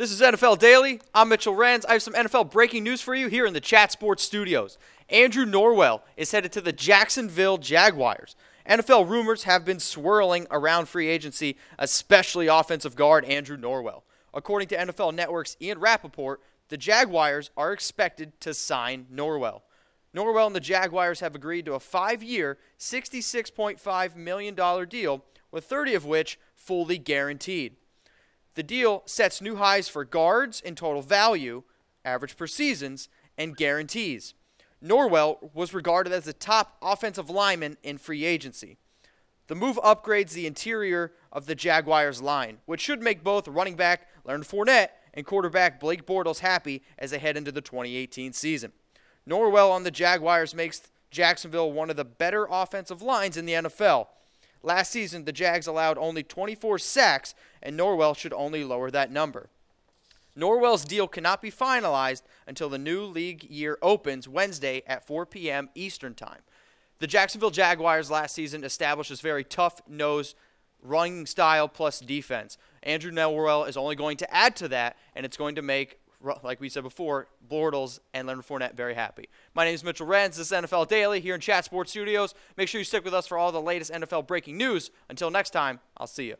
This is NFL Daily. I'm Mitchell Renz. I have some NFL breaking news for you here in the Chat Sports studios. Andrew Norwell is headed to the Jacksonville Jaguars. NFL rumors have been swirling around free agency, especially offensive guard Andrew Norwell. According to NFL Network's Ian Rapoport, the Jaguars are expected to sign Norwell. Norwell and the Jaguars have agreed to a five year, $66.5 million deal, with 30 of which fully guaranteed. The deal sets new highs for guards in total value, average per seasons, and guarantees. Norwell was regarded as the top offensive lineman in free agency. The move upgrades the interior of the Jaguars line, which should make both running back Leonard Fournette and quarterback Blake Bortles happy as they head into the 2018 season. Norwell on the Jaguars makes Jacksonville one of the better offensive lines in the NFL. Last season, the Jags allowed only 24 sacks, and Norwell should only lower that number. Norwell's deal cannot be finalized until the new league year opens Wednesday at 4 p.m. Eastern Time. The Jacksonville Jaguars last season established this very tough nose running style plus defense. Andrew Norwell is only going to add to that, and it's going to make, like we said before, Bortles and Leonard Fournette very happy. My name is Mitchell Renz. This is NFL Daily here in Chat Sports Studios. Make sure you stick with us for all the latest NFL breaking news. Until next time, I'll see you.